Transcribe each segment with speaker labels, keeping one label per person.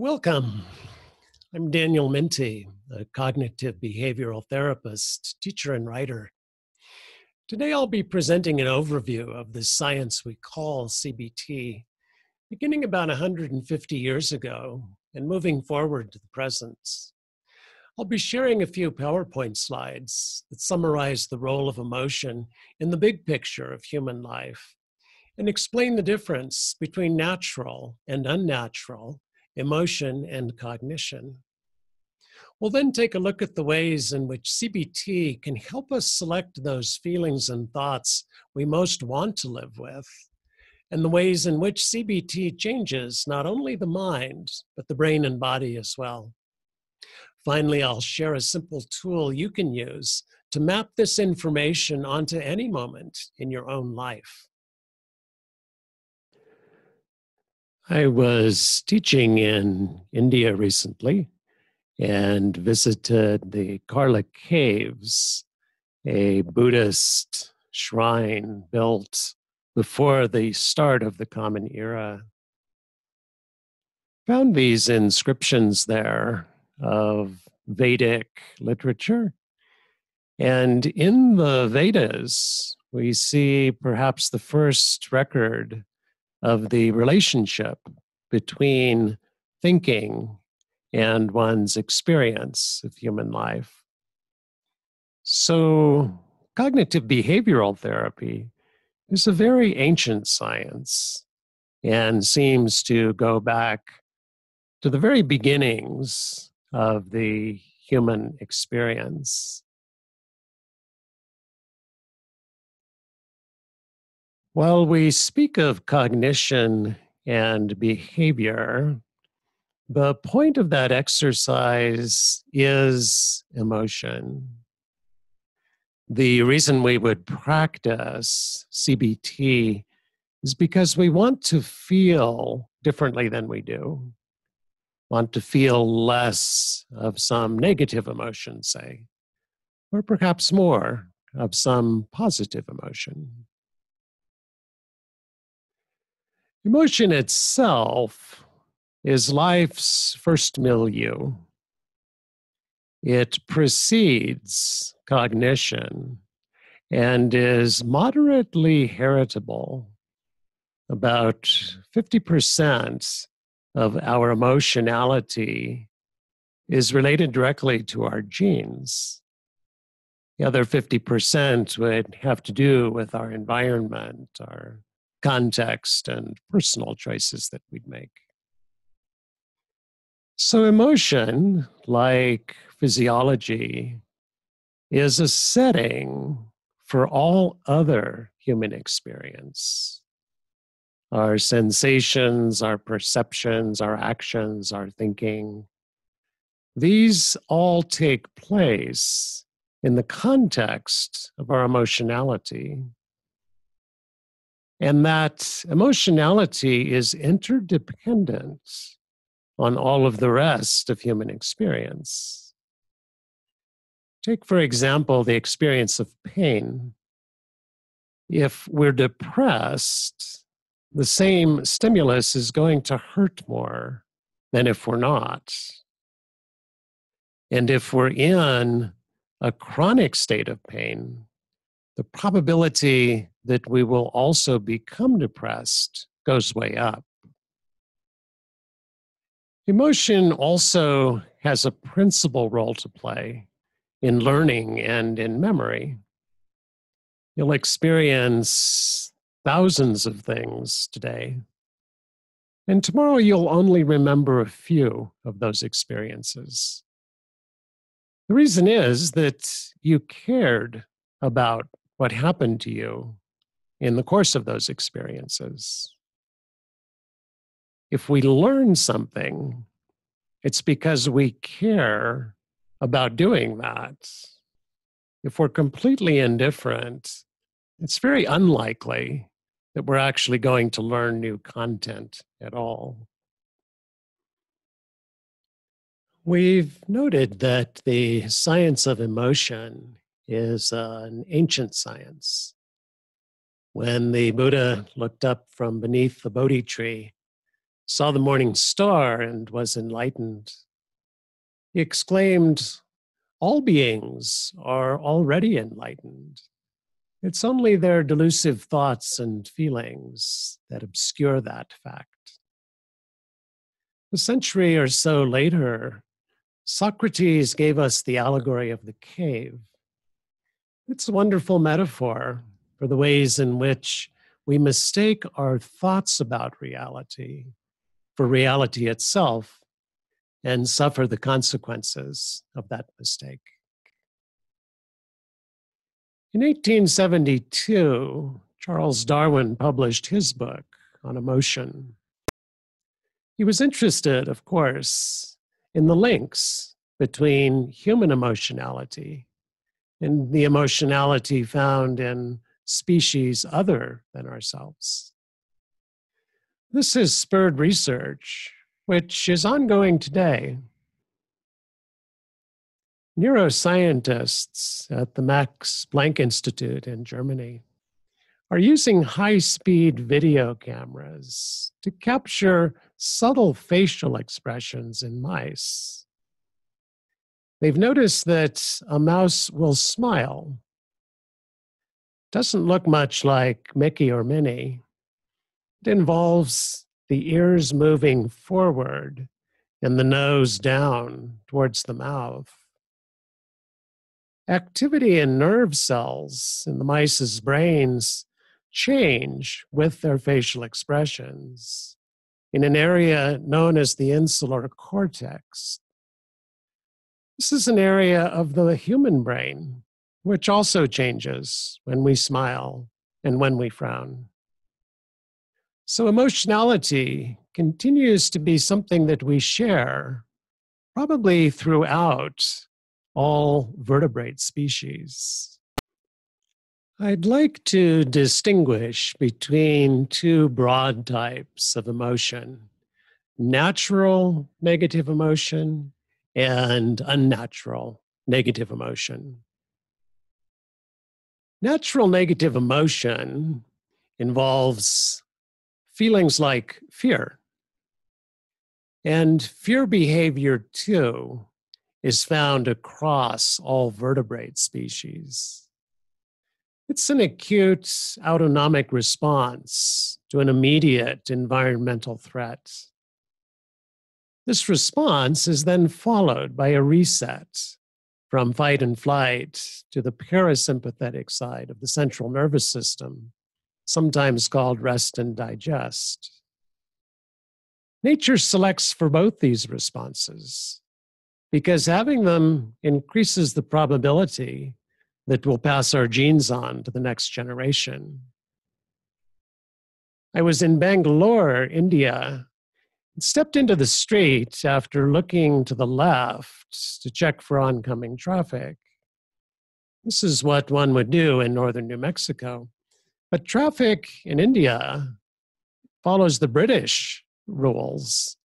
Speaker 1: Welcome. I'm Daniel Mintie, a cognitive behavioral therapist, teacher, and writer. Today I'll be presenting an overview of the science we call CBT, beginning about 150 years ago and moving forward to the present. I'll be sharing a few PowerPoint slides that summarize the role of emotion in the big picture of human life and explain the difference between natural and unnatural emotion, and cognition. We'll then take a look at the ways in which CBT can help us select those feelings and thoughts we most want to live with, and the ways in which CBT changes not only the mind, but the brain and body as well. Finally, I'll share a simple tool you can use to map this information onto any moment in your own life. I was teaching in India recently and visited the Karla Caves, a Buddhist shrine built before the start of the Common Era. Found these inscriptions there of Vedic literature. And in the Vedas, we see perhaps the first record of the relationship between thinking and one's experience of human life. So, cognitive behavioral therapy is a very ancient science and seems to go back to the very beginnings of the human experience. While we speak of cognition and behavior, the point of that exercise is emotion. The reason we would practice CBT is because we want to feel differently than we do. Want to feel less of some negative emotion, say, or perhaps more of some positive emotion. Emotion itself is life's first milieu. It precedes cognition and is moderately heritable. About 50% of our emotionality is related directly to our genes. The other 50% would have to do with our environment, our context and personal choices that we'd make. So, emotion, like physiology, is a setting for all other human experience. Our sensations, our perceptions, our actions, our thinking, these all take place in the context of our emotionality. And that emotionality is interdependent on all of the rest of human experience. Take, for example, the experience of pain. If we're depressed, the same stimulus is going to hurt more than if we're not. And if we're in a chronic state of pain, the probability that we will also become depressed goes way up. Emotion also has a principal role to play in learning and in memory. You'll experience thousands of things today, and tomorrow you'll only remember a few of those experiences. The reason is that you cared about what happened to you in the course of those experiences. If we learn something, it's because we care about doing that. If we're completely indifferent, it's very unlikely that we're actually going to learn new content at all. We've noted that the science of emotion is uh, an ancient science. When the Buddha looked up from beneath the Bodhi tree, saw the morning star and was enlightened. He exclaimed, All beings are already enlightened. It's only their delusive thoughts and feelings that obscure that fact. A century or so later, Socrates gave us the allegory of the cave. It's a wonderful metaphor for the ways in which we mistake our thoughts about reality for reality itself and suffer the consequences of that mistake. In 1872, Charles Darwin published his book on emotion. He was interested, of course, in the links between human emotionality and the emotionality found in species other than ourselves. This has spurred research, which is ongoing today Neuroscientists at the Max Planck Institute in Germany are using high speed video cameras to capture subtle facial expressions in mice. They've noticed that a mouse will smile. Doesn't look much like Mickey or Minnie. It involves the ears moving forward and the nose down towards the mouth activity in nerve cells in the mice's brains change with their facial expressions in an area known as the insular cortex. This is an area of the human brain which also changes when we smile and when we frown. So, emotionality continues to be something that we share, probably throughout all vertebrate species. I'd like to distinguish between two broad types of emotion natural negative emotion and unnatural negative emotion. Natural negative emotion involves feelings like fear. And fear behavior, too, is found across all vertebrate species. It's an acute autonomic response to an immediate environmental threat. This response is then followed by a reset from fight and flight to the parasympathetic side of the central nervous system, sometimes called rest and digest. Nature selects for both these responses because having them increases the probability that we'll pass our genes on to the next generation. I was in Bangalore, India, stepped into the street after looking to the left to check for oncoming traffic. This is what one would do in northern New Mexico. But traffic in India follows the British rules.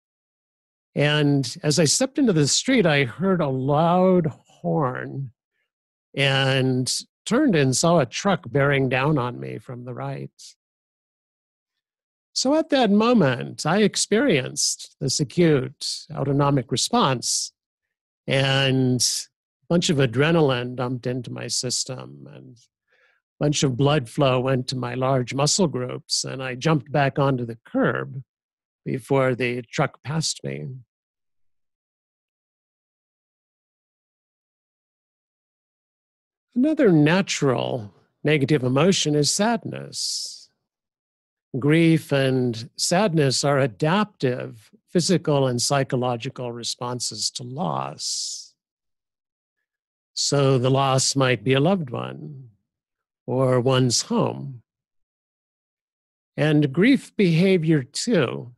Speaker 1: And as I stepped into the street, I heard a loud horn and turned and saw a truck bearing down on me from the right. So at that moment, I experienced this acute autonomic response and a bunch of adrenaline dumped into my system and a bunch of blood flow went to my large muscle groups and I jumped back onto the curb before the truck passed me. Another natural negative emotion is sadness. Grief and sadness are adaptive physical and psychological responses to loss. So the loss might be a loved one or one's home. And grief behavior, too,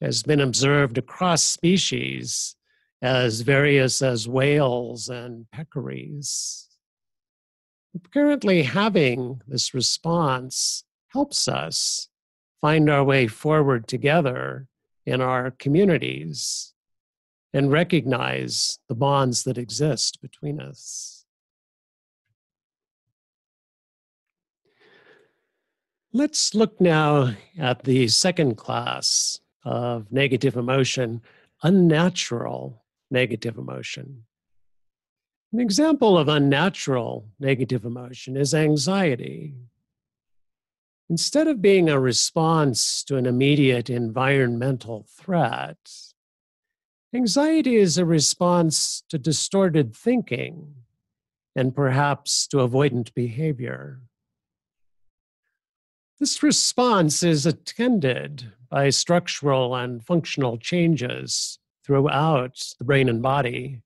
Speaker 1: has been observed across species as various as whales and peccaries. Apparently, having this response helps us find our way forward together in our communities and recognize the bonds that exist between us. Let's look now at the second class of negative emotion unnatural negative emotion. An example of unnatural negative emotion is anxiety. Instead of being a response to an immediate environmental threat, anxiety is a response to distorted thinking and perhaps to avoidant behavior. This response is attended by structural and functional changes throughout the brain and body,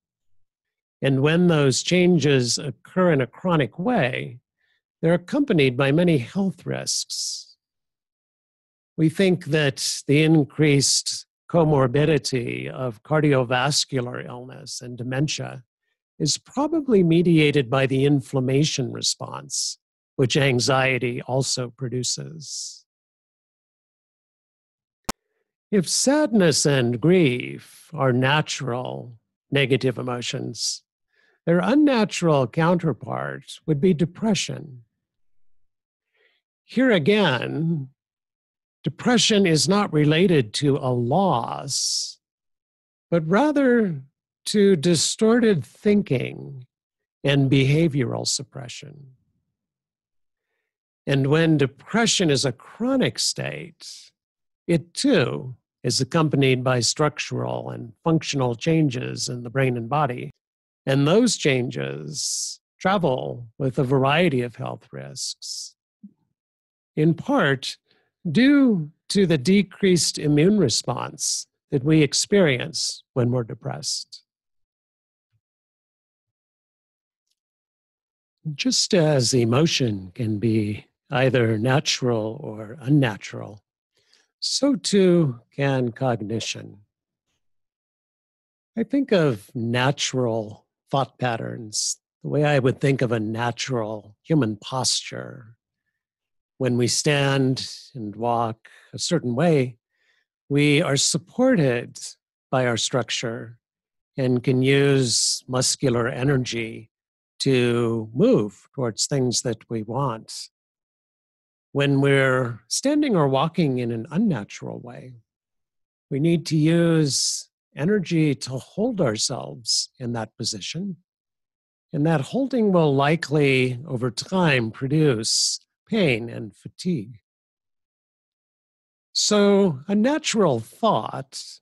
Speaker 1: and when those changes occur in a chronic way, they're accompanied by many health risks. We think that the increased comorbidity of cardiovascular illness and dementia is probably mediated by the inflammation response, which anxiety also produces. If sadness and grief are natural negative emotions, their unnatural counterpart would be depression. Here again, depression is not related to a loss, but rather to distorted thinking and behavioral suppression. And when depression is a chronic state, it too is accompanied by structural and functional changes in the brain and body and those changes travel with a variety of health risks, in part due to the decreased immune response that we experience when we're depressed. Just as emotion can be either natural or unnatural, so too can cognition. I think of natural thought patterns, the way I would think of a natural human posture. When we stand and walk a certain way, we are supported by our structure and can use muscular energy to move towards things that we want. When we're standing or walking in an unnatural way, we need to use energy to hold ourselves in that position. And that holding will likely, over time, produce pain and fatigue. So, a natural thought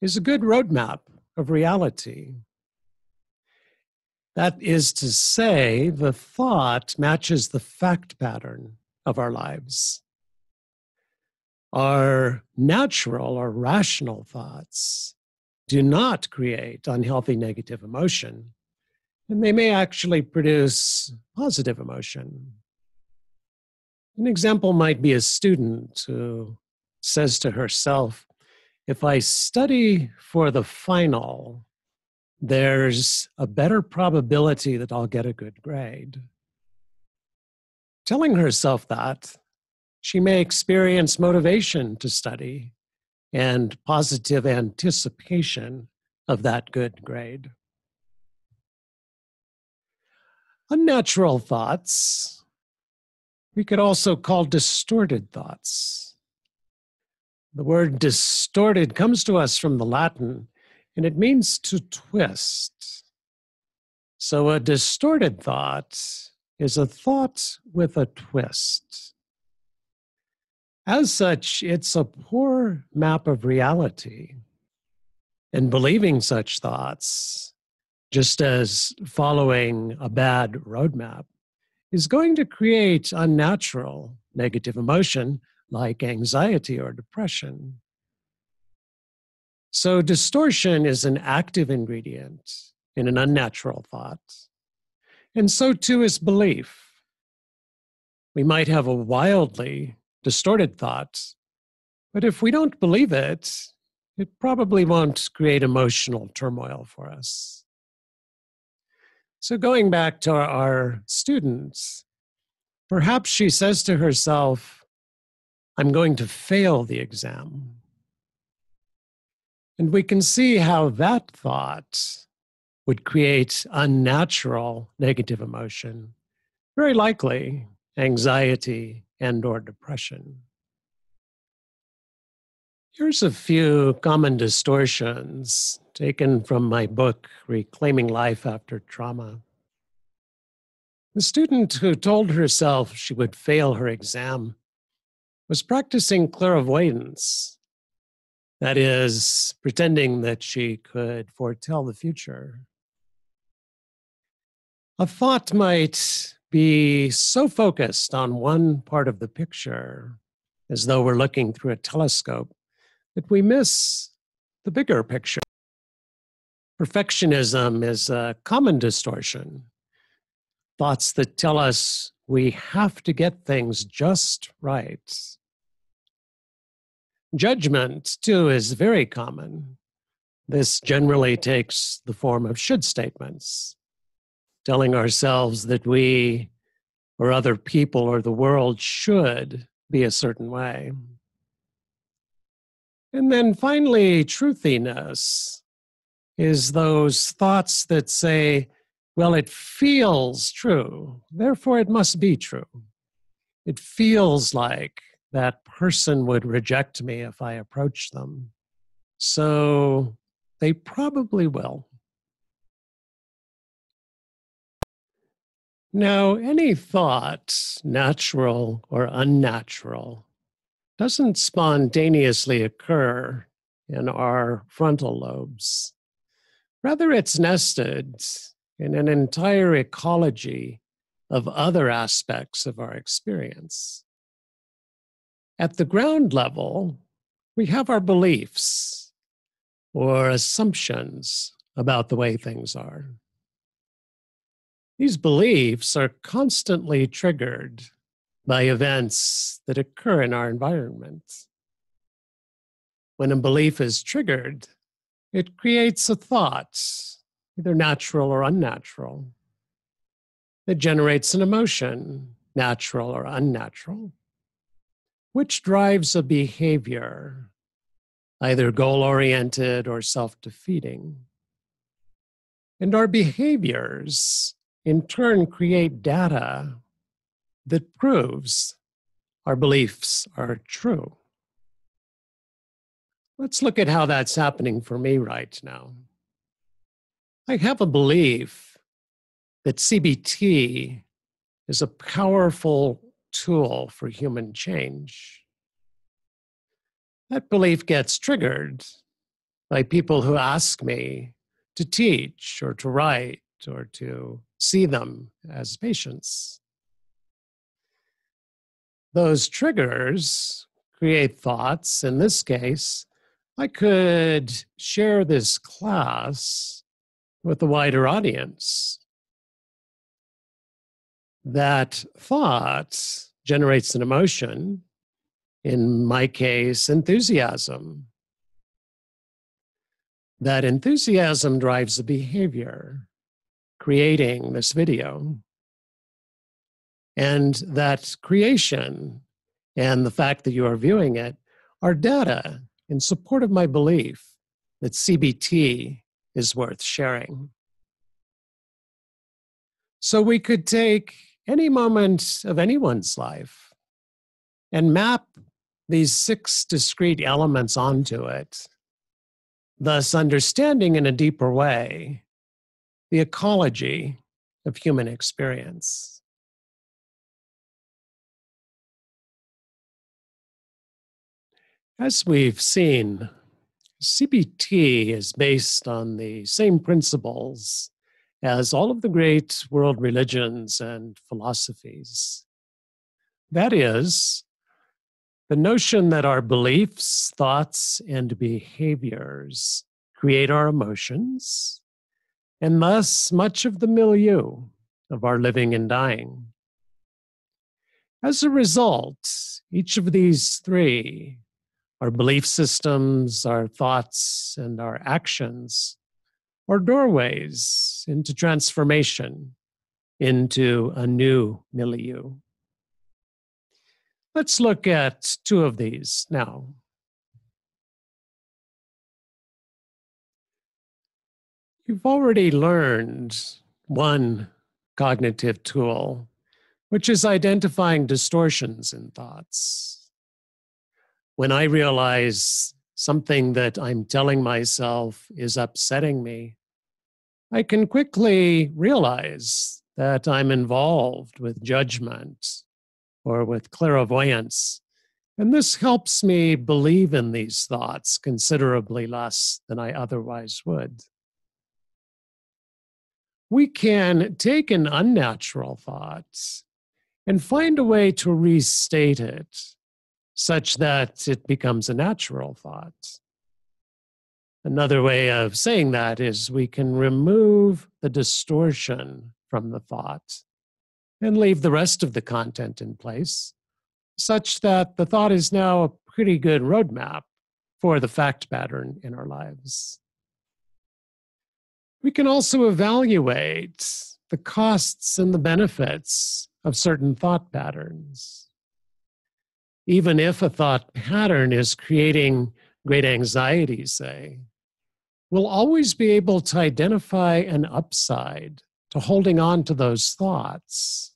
Speaker 1: is a good roadmap of reality. That is to say, the thought matches the fact pattern of our lives. Our natural or rational thoughts do not create unhealthy negative emotion, and they may actually produce positive emotion. An example might be a student who says to herself, if I study for the final, there's a better probability that I'll get a good grade. Telling herself that, she may experience motivation to study and positive anticipation of that good grade. Unnatural thoughts, we could also call distorted thoughts. The word distorted comes to us from the Latin and it means to twist. So a distorted thought is a thought with a twist. As such, it's a poor map of reality. And believing such thoughts, just as following a bad roadmap, is going to create unnatural negative emotion like anxiety or depression. So, distortion is an active ingredient in an unnatural thought. And so too is belief. We might have a wildly distorted thought, But if we don't believe it, it probably won't create emotional turmoil for us. So, going back to our students, perhaps she says to herself, I'm going to fail the exam. And we can see how that thought would create unnatural negative emotion, very likely anxiety and or depression. Here's a few common distortions taken from my book, Reclaiming Life After Trauma. The student who told herself she would fail her exam was practicing clairvoyance. That is, pretending that she could foretell the future. A thought might be so focused on one part of the picture, as though we're looking through a telescope, that we miss the bigger picture. Perfectionism is a common distortion. Thoughts that tell us we have to get things just right. Judgment, too, is very common. This generally takes the form of should statements, telling ourselves that we or other people or the world should be a certain way. And then finally, truthiness is those thoughts that say, well, it feels true, therefore it must be true. It feels like that person would reject me if I approach them. So they probably will. Now, any thought, natural or unnatural, doesn't spontaneously occur in our frontal lobes. Rather, it's nested in an entire ecology of other aspects of our experience. At the ground level, we have our beliefs or assumptions about the way things are. These beliefs are constantly triggered by events that occur in our environment. When a belief is triggered, it creates a thought, either natural or unnatural. It generates an emotion, natural or unnatural, which drives a behavior, either goal oriented or self defeating. And our behaviors, in turn, create data that proves our beliefs are true. Let's look at how that's happening for me right now. I have a belief that CBT is a powerful tool for human change. That belief gets triggered by people who ask me to teach or to write or to see them as patients those triggers create thoughts. In this case, I could share this class with a wider audience. That thought generates an emotion, in my case, enthusiasm. That enthusiasm drives the behavior, creating this video. And that creation and the fact that you are viewing it are data in support of my belief that CBT is worth sharing. So we could take any moment of anyone's life and map these six discrete elements onto it, thus understanding in a deeper way the ecology of human experience. As we've seen, CBT is based on the same principles as all of the great world religions and philosophies. That is, the notion that our beliefs, thoughts, and behaviors create our emotions, and thus much of the milieu of our living and dying. As a result, each of these three our belief systems, our thoughts, and our actions are doorways into transformation, into a new milieu. Let's look at two of these now. You've already learned one cognitive tool, which is identifying distortions in thoughts when I realize something that I'm telling myself is upsetting me, I can quickly realize that I'm involved with judgment or with clairvoyance. And this helps me believe in these thoughts considerably less than I otherwise would. We can take an unnatural thought and find a way to restate it such that it becomes a natural thought. Another way of saying that is we can remove the distortion from the thought and leave the rest of the content in place, such that the thought is now a pretty good roadmap for the fact pattern in our lives. We can also evaluate the costs and the benefits of certain thought patterns. Even if a thought pattern is creating great anxiety, say, we'll always be able to identify an upside to holding on to those thoughts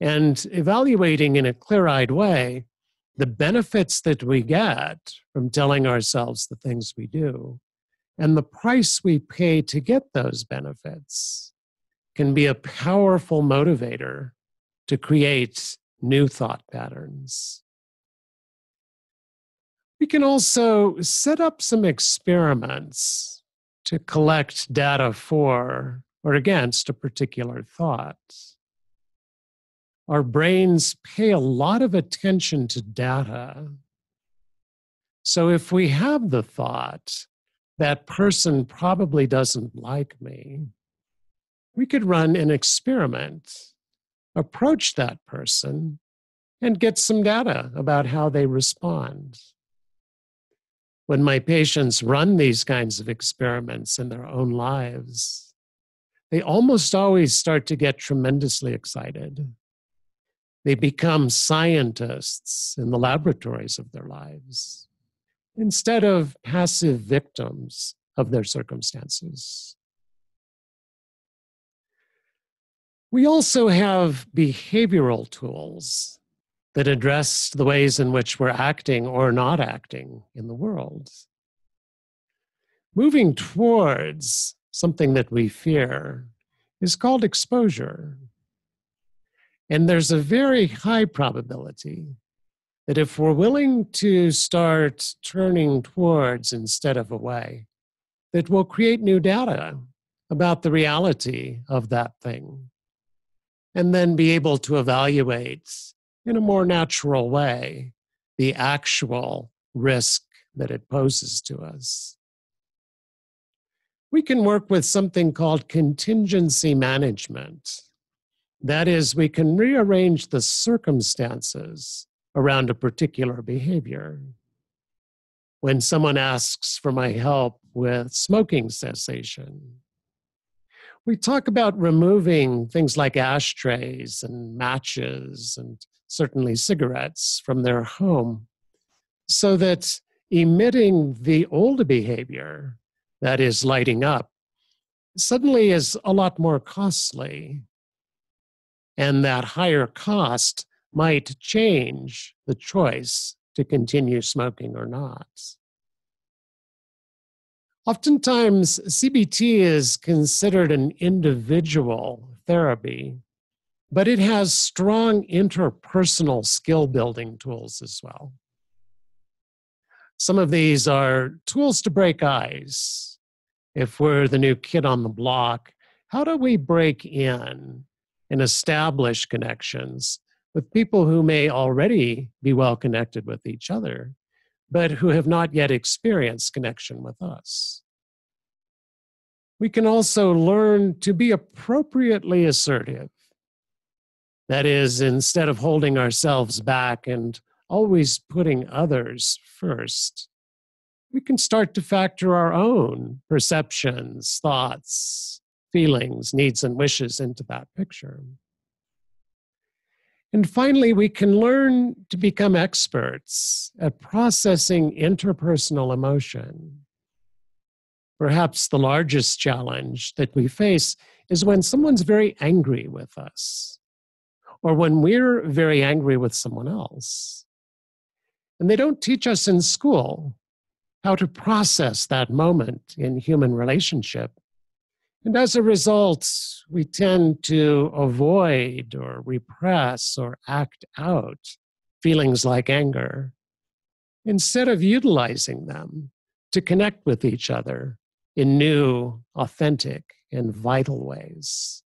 Speaker 1: and evaluating in a clear eyed way the benefits that we get from telling ourselves the things we do and the price we pay to get those benefits can be a powerful motivator to create new thought patterns. We can also set up some experiments to collect data for or against a particular thought. Our brains pay a lot of attention to data. So if we have the thought, that person probably doesn't like me, we could run an experiment, approach that person, and get some data about how they respond. When my patients run these kinds of experiments in their own lives, they almost always start to get tremendously excited. They become scientists in the laboratories of their lives instead of passive victims of their circumstances. We also have behavioral tools that address the ways in which we're acting or not acting in the world. Moving towards something that we fear is called exposure. And there's a very high probability that if we're willing to start turning towards instead of away, that we'll create new data about the reality of that thing and then be able to evaluate in a more natural way the actual risk that it poses to us. We can work with something called contingency management. That is, we can rearrange the circumstances around a particular behavior. When someone asks for my help with smoking cessation, we talk about removing things like ashtrays and matches and certainly cigarettes from their home so that emitting the old behavior that is lighting up suddenly is a lot more costly. And that higher cost might change the choice to continue smoking or not. Oftentimes, CBT is considered an individual therapy, but it has strong interpersonal skill building tools as well. Some of these are tools to break ice. If we're the new kid on the block, how do we break in and establish connections with people who may already be well connected with each other? But who have not yet experienced connection with us. We can also learn to be appropriately assertive. That is, instead of holding ourselves back and always putting others first, we can start to factor our own perceptions, thoughts, feelings, needs, and wishes into that picture. And finally, we can learn to become experts at processing interpersonal emotion. Perhaps the largest challenge that we face is when someone's very angry with us, or when we're very angry with someone else. And they don't teach us in school how to process that moment in human relationship. And as a result, we tend to avoid or repress or act out feelings like anger instead of utilizing them to connect with each other in new, authentic, and vital ways.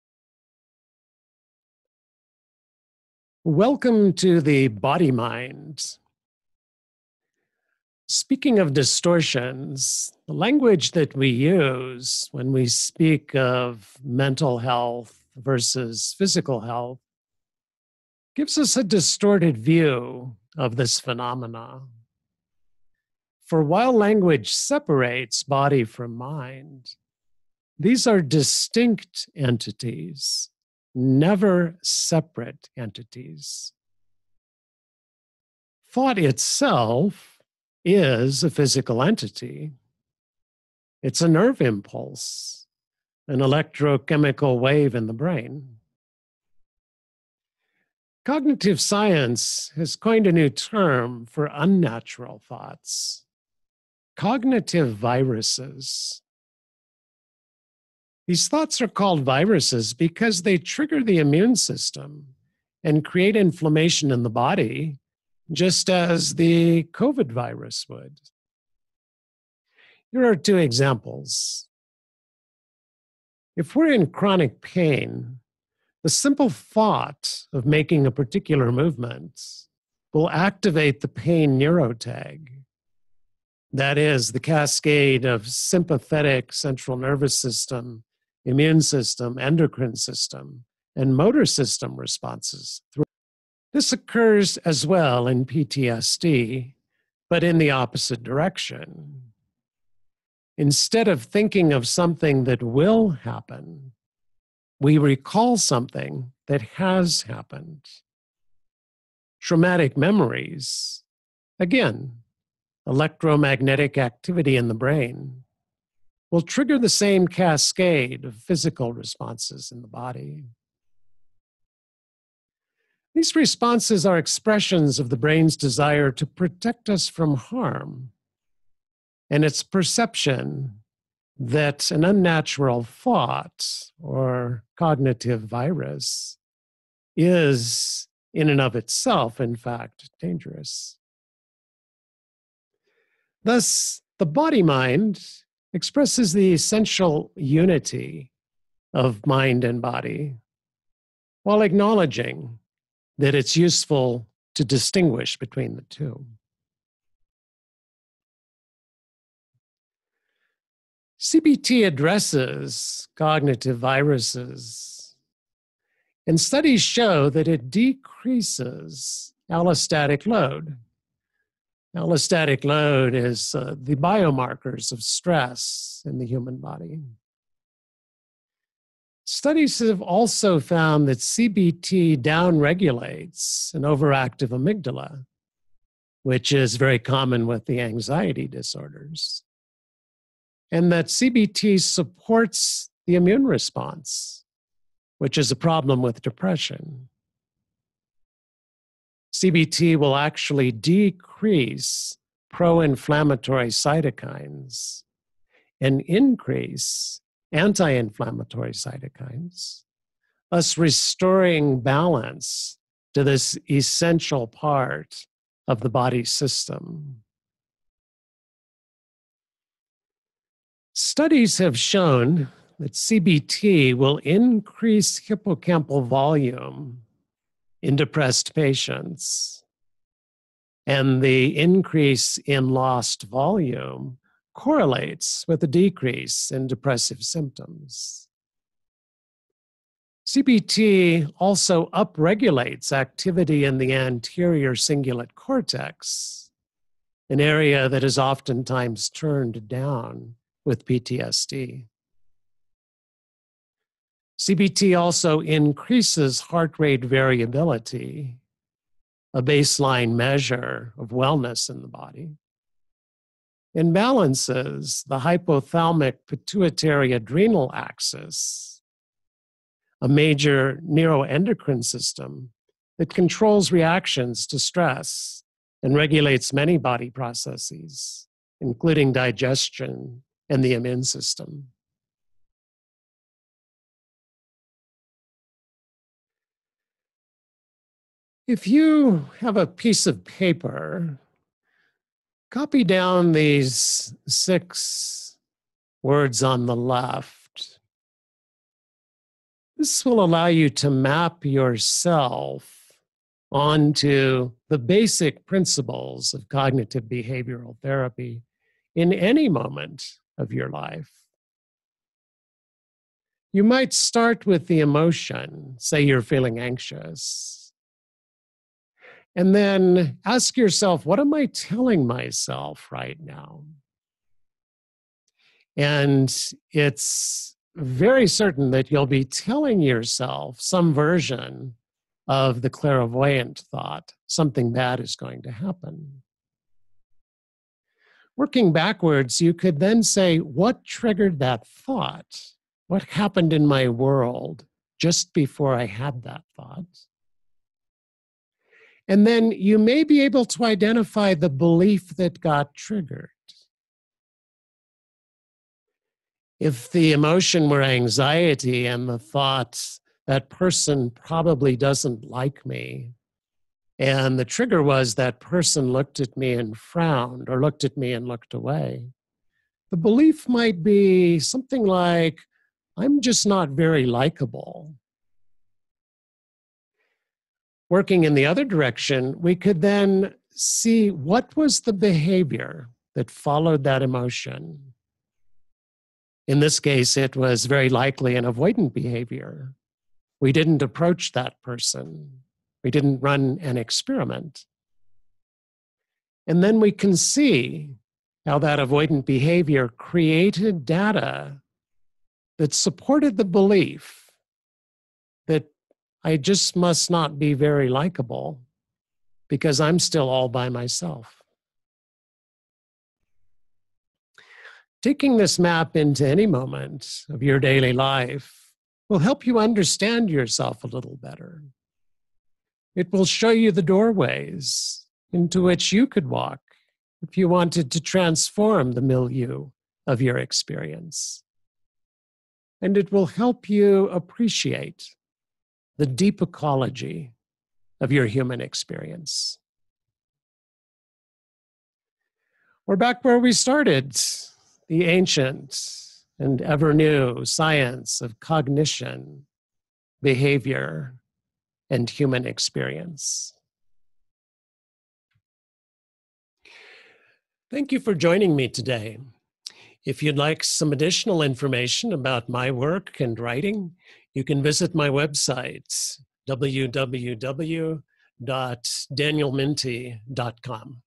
Speaker 1: Welcome to the body mind. Speaking of distortions, the language that we use when we speak of mental health versus physical health gives us a distorted view of this phenomena. For while language separates body from mind, these are distinct entities, never separate entities. Thought itself is a physical entity. It's a nerve impulse, an electrochemical wave in the brain. Cognitive science has coined a new term for unnatural thoughts cognitive viruses. These thoughts are called viruses because they trigger the immune system and create inflammation in the body, just as the COVID virus would. Here are two examples. If we're in chronic pain, the simple thought of making a particular movement will activate the pain neurotag that is the cascade of sympathetic central nervous system, immune system, endocrine system, and motor system responses. This occurs as well in PTSD, but in the opposite direction. Instead of thinking of something that will happen, we recall something that has happened. Traumatic memories, again, electromagnetic activity in the brain will trigger the same cascade of physical responses in the body. These responses are expressions of the brain's desire to protect us from harm and its perception that an unnatural thought or cognitive virus is, in and of itself, in fact, dangerous. Thus, the body mind expresses the essential unity of mind and body while acknowledging that it's useful to distinguish between the two. CBT addresses cognitive viruses, and studies show that it decreases allostatic load Allostatic load is uh, the biomarkers of stress in the human body. Studies have also found that CBT downregulates an overactive amygdala, which is very common with the anxiety disorders, and that CBT supports the immune response, which is a problem with depression. CBT will actually decrease pro inflammatory cytokines and increase anti inflammatory cytokines, thus restoring balance to this essential part of the body system. Studies have shown that CBT will increase hippocampal volume in depressed patients. And the increase in lost volume correlates with a decrease in depressive symptoms. CBT also upregulates activity in the anterior cingulate cortex, an area that is oftentimes turned down with PTSD. CBT also increases heart rate variability, a baseline measure of wellness in the body. It balances the hypothalamic pituitary adrenal axis, a major neuroendocrine system that controls reactions to stress and regulates many body processes including digestion and the immune system. If you have a piece of paper, copy down these six words on the left. This will allow you to map yourself onto the basic principles of cognitive behavioral therapy in any moment of your life. You might start with the emotion, say you're feeling anxious and then ask yourself, what am I telling myself right now? And it's very certain that you'll be telling yourself some version of the clairvoyant thought something bad is going to happen. Working backwards, you could then say, What triggered that thought? What happened in my world just before I had that thought? And then you may be able to identify the belief that got triggered. If the emotion were anxiety and the thought, that person probably doesn't like me, and the trigger was that person looked at me and frowned or looked at me and looked away, the belief might be something like, I'm just not very likable working in the other direction, we could then see what was the behavior that followed that emotion. In this case, it was very likely an avoidant behavior. We didn't approach that person, we didn't run an experiment. And then we can see how that avoidant behavior created data that supported the belief that I just must not be very likable because I'm still all by myself. Taking this map into any moment of your daily life will help you understand yourself a little better. It will show you the doorways into which you could walk if you wanted to transform the milieu of your experience. And it will help you appreciate the deep ecology of your human experience. We're back where we started the ancient and ever new science of cognition, behavior, and human experience. Thank you for joining me today. If you'd like some additional information about my work and writing, you can visit my website, www.danielmintie.com.